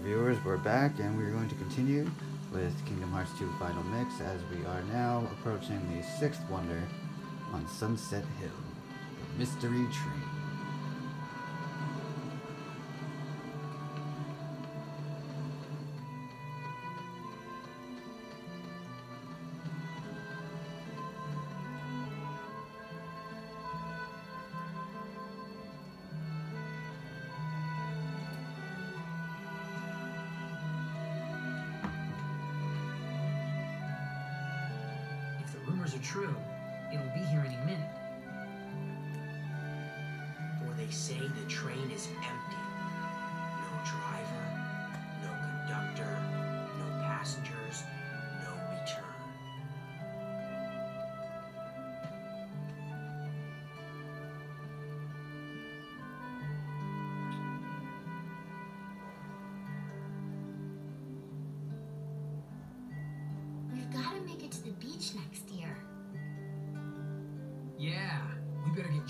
viewers, we're back and we're going to continue with Kingdom Hearts 2 Final Mix as we are now approaching the sixth wonder on Sunset Hill, the Mystery Tree.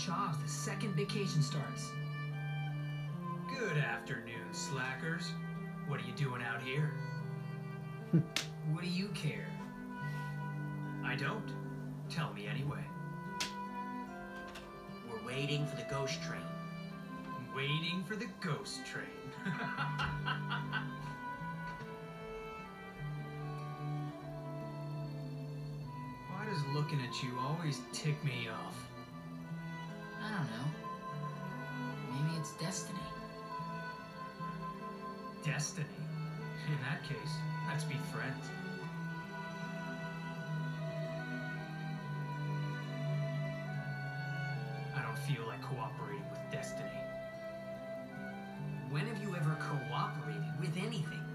Jobs the second vacation starts. Good afternoon, slackers. What are you doing out here? Hmm. What do you care? I don't. Tell me anyway. We're waiting for the ghost train. Waiting for the ghost train. Why does looking at you always tick me off? Destiny. In that case, let's be friends. I don't feel like cooperating with destiny. When have you ever cooperated with anything?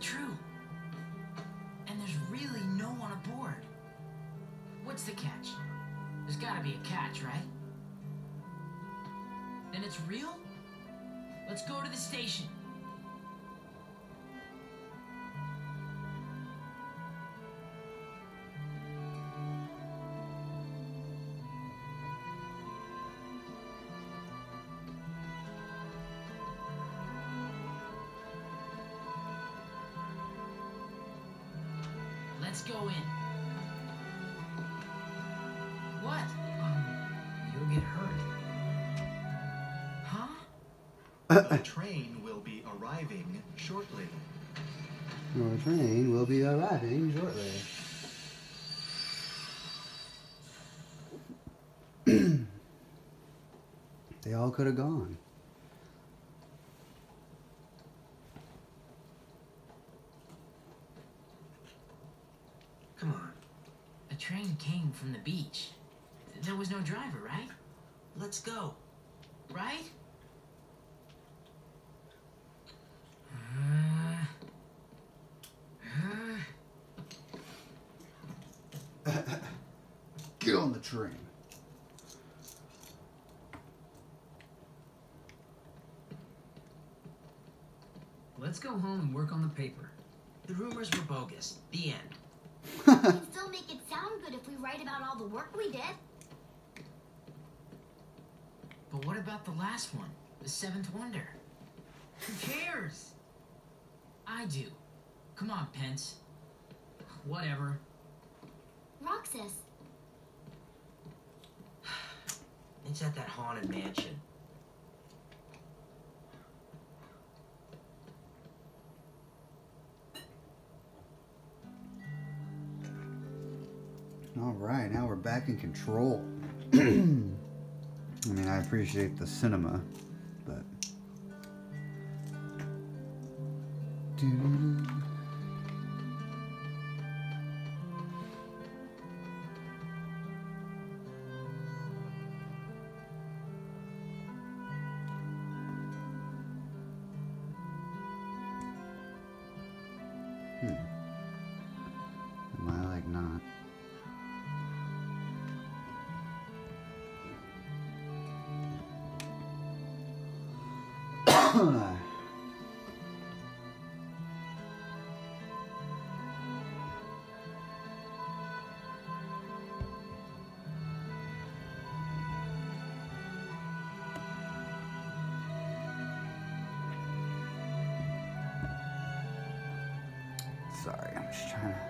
True. And there's really no one aboard. What's the catch? There's gotta be a catch, right? Then it's real? Let's go to the station. Let's go in. What? Um, you'll get hurt. Huh? The train will be arriving shortly. Our train will be arriving shortly. they all could have gone. Come on. A train came from the beach. There was no driver, right? Let's go. Right? Uh, uh, Get on the train. let's go home and work on the paper. The rumors were bogus. The end. Can make it sound good if we write about all the work we did. But what about the last one? The seventh wonder? Who cares? I do. Come on, Pence. Whatever. Roxas, It's at that haunted mansion. Right, now we're back in control. I mean, I appreciate the cinema, but. Sorry, I'm just trying to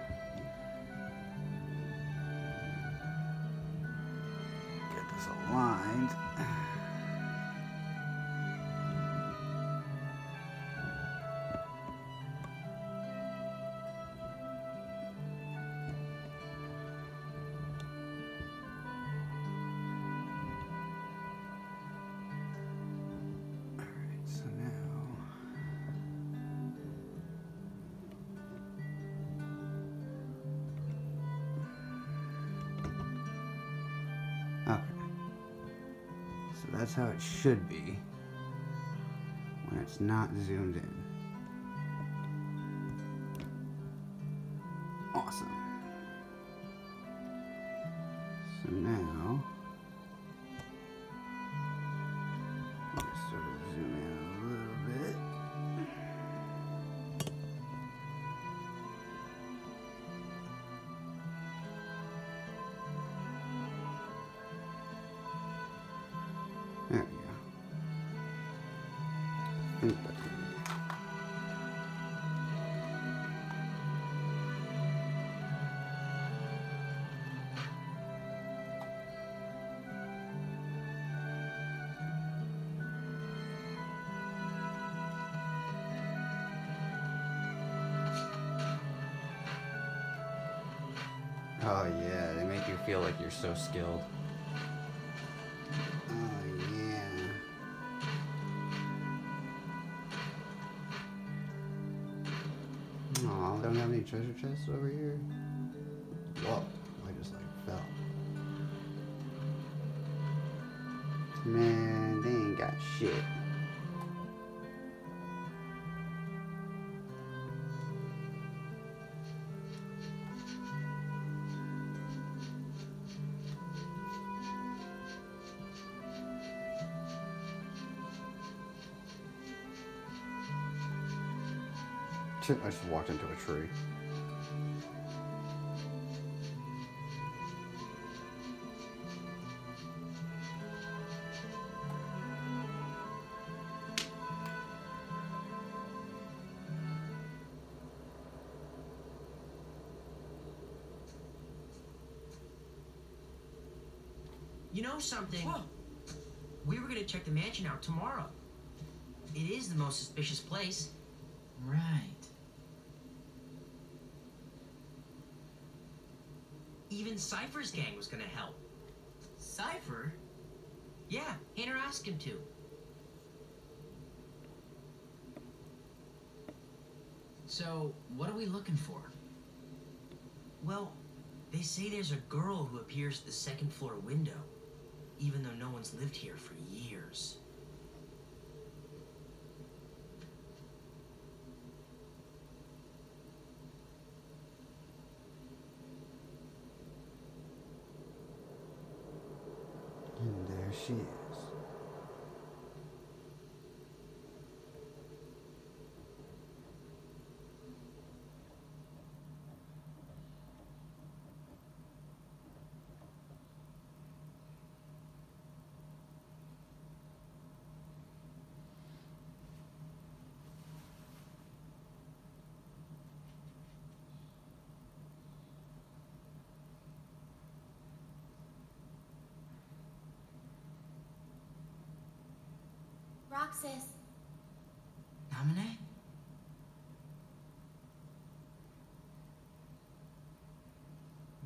that's how it should be when it's not zoomed in. Oh yeah, they make you feel like you're so skilled. Oh yeah. Aw, don't have any treasure chests over here. Whoa, I just like fell. Man, they ain't got shit. I just walked into a tree. You know something? We were gonna check the mansion out tomorrow. It is the most suspicious place. Right. Even Seifer's gang was gonna help. Seifer? Yeah, Hayner asked him to. So, what are we looking for? Well, they say there's a girl who appears at the second floor window, even though no one's lived here for years. And Roxas, Namine?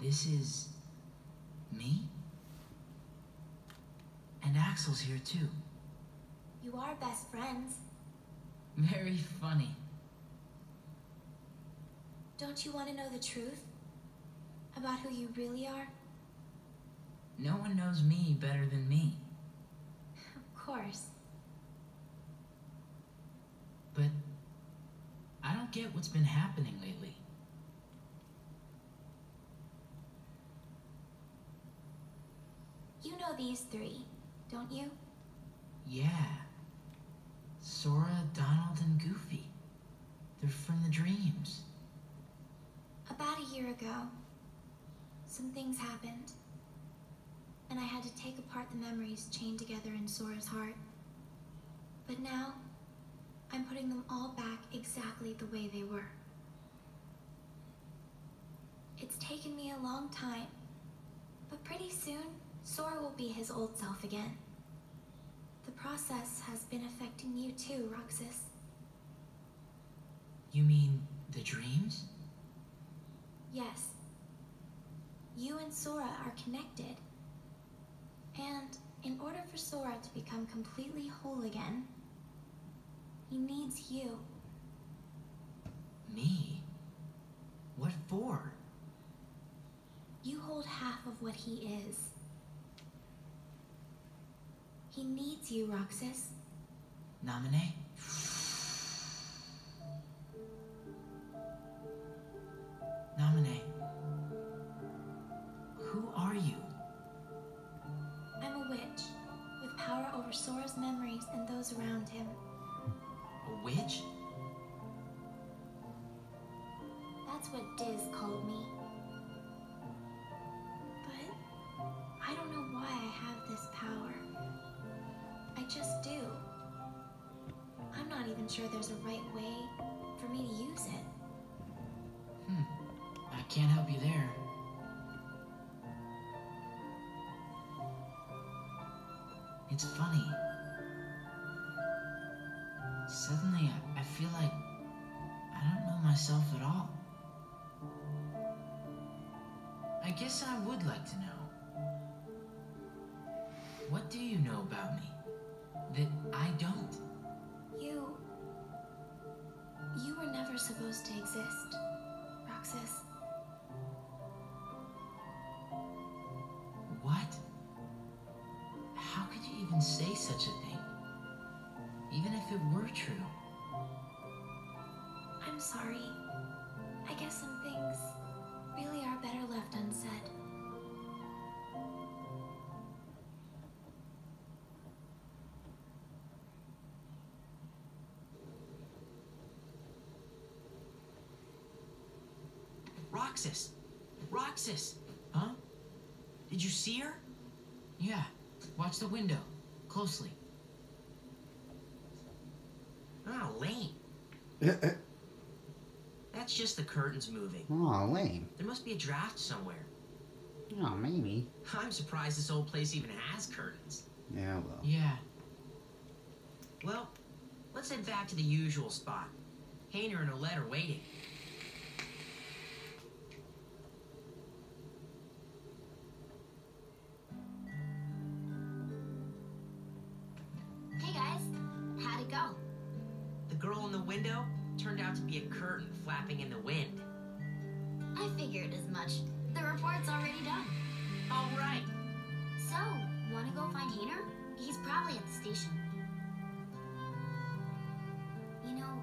This is. me? And Axel's here too. you are best friends. Very funny. Don't you want to know the truth? About who you really are? No one knows me better than me. Of course. get what's been happening lately. You know these three, don't you? Yeah. Sora, Donald, and Goofy. They're from the dreams. About a year ago, some things happened. And I had to take apart the memories chained together in Sora's heart. But now, I'm putting them all back exactly the way they were. It's taken me a long time, but pretty soon, Sora will be his old self again. The process has been affecting you too, Roxas. You mean the dreams? Yes. You and Sora are connected. And in order for Sora to become completely whole again, he needs you. Me? What for? You hold half of what he is. He needs you, Roxas. Naminé? I'm even sure there's a right way for me to use it. Hmm. I can't help you there. It's funny. Suddenly, I, I feel like I don't know myself at all. I guess I would like to know. What do you know about me exist, Roxas. What? How could you even say such a thing? Even if it were true. I'm sorry. I guess some things really are better left unsaid. Roxas! Roxas! Huh? Did you see her? Yeah. Watch the window. Closely. Ah, lame. That's just the curtains moving. oh, lame. There must be a draft somewhere. Oh, maybe. I'm surprised this old place even has curtains. Yeah, well. Yeah. Well, let's head back to the usual spot. Hayner and Olette are waiting. Out to be a curtain flapping in the wind. I figured as much. The report's already done. All right. So, wanna go find Hayner? He's probably at the station. You know,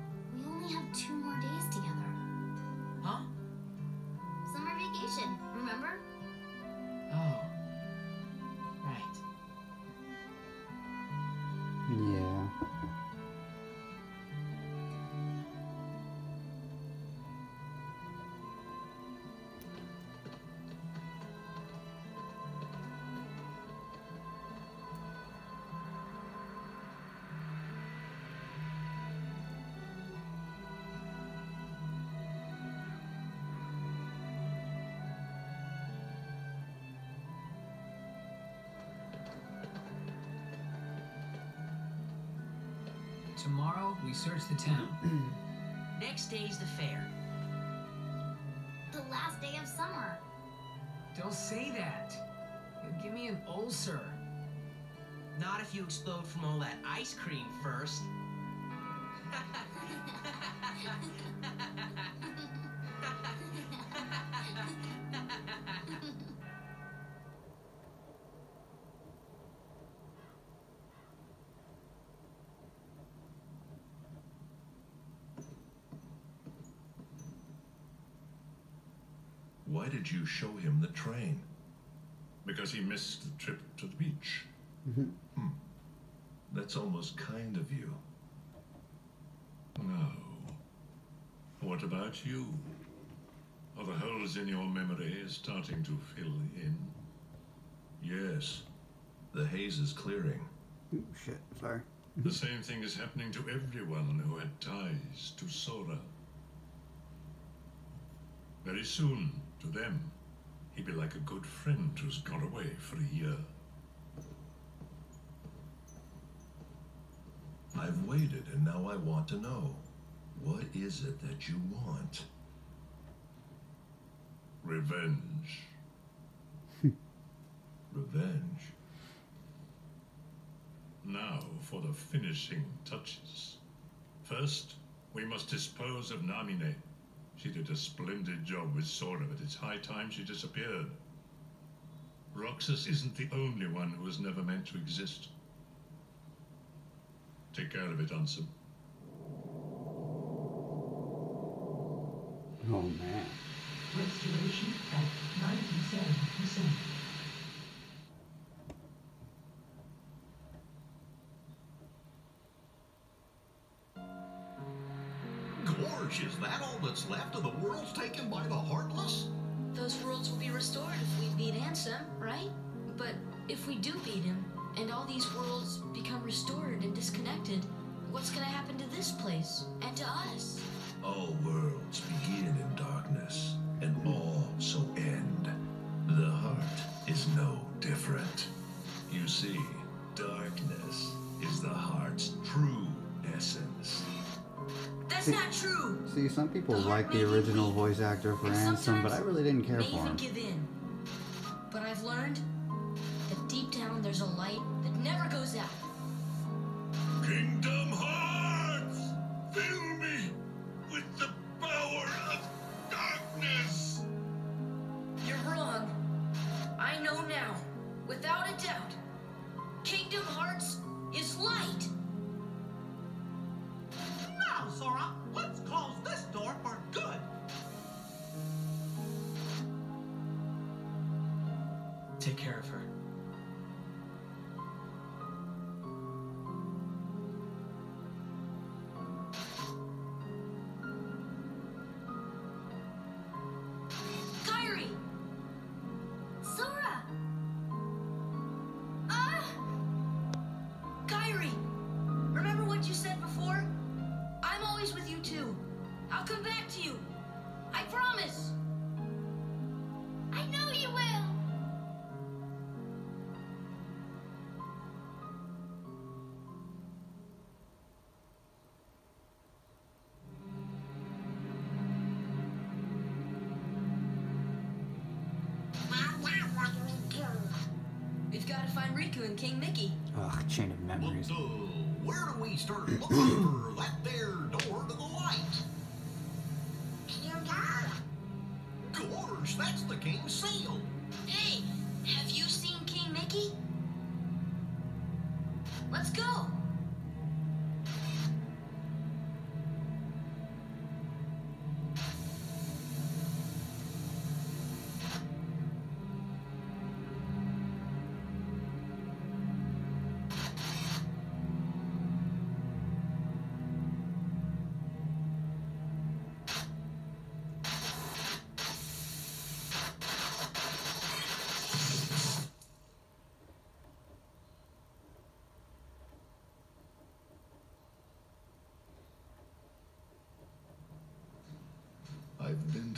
Tomorrow, we search the town. Next day's the fair. The last day of summer. Don't say that. You'll give me an ulcer. Not if you explode from all that ice cream first. did you show him the train? because he missed the trip to the beach. Hmm. That's almost kind of you. No. What about you? Are the holes in your memory starting to fill in? Yes. The haze is clearing. Ooh, shit, sorry. The same thing is happening to everyone who had ties to Sora. Very soon, to them, he'd be like a good friend who's gone away for a year. I've waited and now I want to know. What is it that you want? Revenge. Revenge? Now for the finishing touches. First, we must dispose of Namine. She did a splendid job with Sora, but it's high time she disappeared. Roxas isn't the only one who was never meant to exist. Take care of it, Ansem. Oh man. Restoration at 97%. Left of the worlds taken by the Heartless? Those worlds will be restored if we beat Ansem, right? But if we do beat him, and all these worlds become restored and disconnected, what's gonna happen to this place and to us? All worlds begin in darkness, and all so end. The heart is no different. You see, darkness is the heart's true essence. That's See- not true! See, some people The like the original weak, voice actor for and Ansem, but I really didn't care may for even him. give in. But I've learned that deep down there's a light that never goes out. Kingdom Hearts! Take care of her. To and King Mickey. Ugh, chain of memories. But, uh, where do we start looking for that there door to the light? Gorge, that's the king's seal.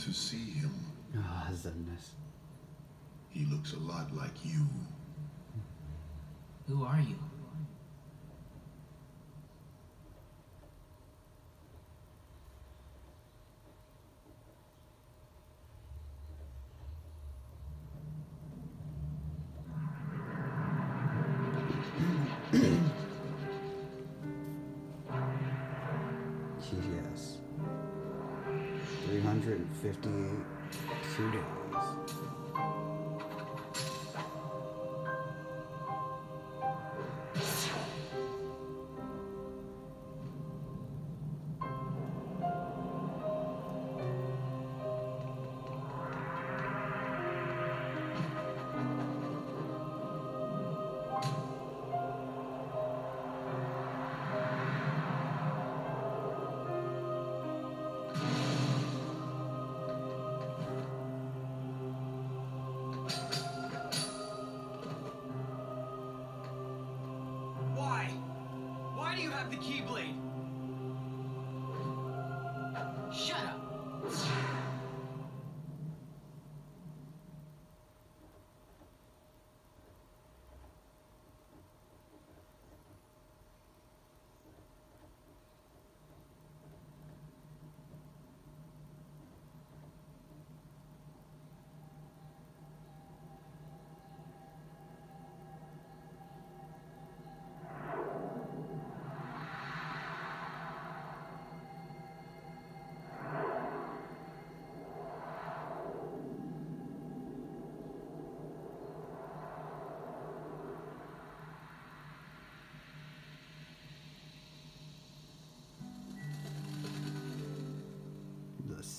To see him. Ah, Zedness. He looks a lot like you. Who are you? 358 two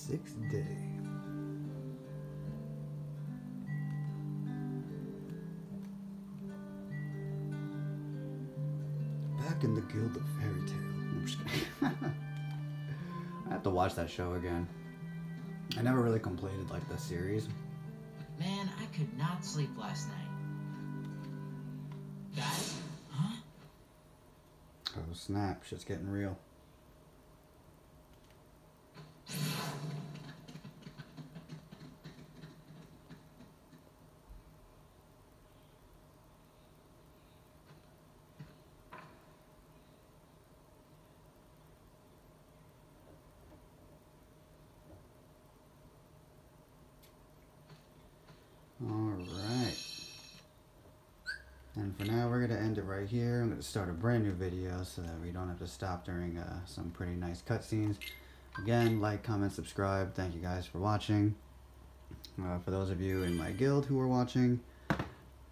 sixth day. Back in the Guild of Fairy Tail. I'm just kidding. I have to watch that show again. I never really completed like the series. Man, I could not sleep last night. Guys? Huh? Oh snap, shit's getting real. Alright. And for now, we're going to end it right here. I'm going to start a brand new video so that we don't have to stop during uh, some pretty nice cutscenes. Again, like, comment, subscribe. Thank you guys for watching. Uh, for those of you in my guild who are watching,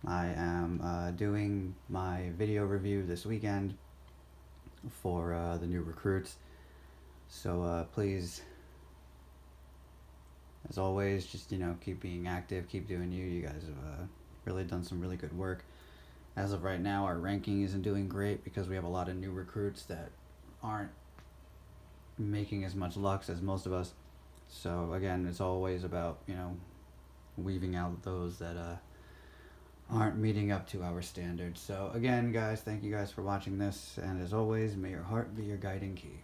I am uh, doing my video review this weekend for uh, the new recruits. So uh, please as always, just you know, keep being active, keep doing you. You guys have uh, really done some really good work. As of right now, our ranking isn't doing great because we have a lot of new recruits that aren't making as much lux as most of us. So again, it's always about you know weaving out those that uh, aren't meeting up to our standards. So again, guys, thank you guys for watching this, and as always, may your heart be your guiding key.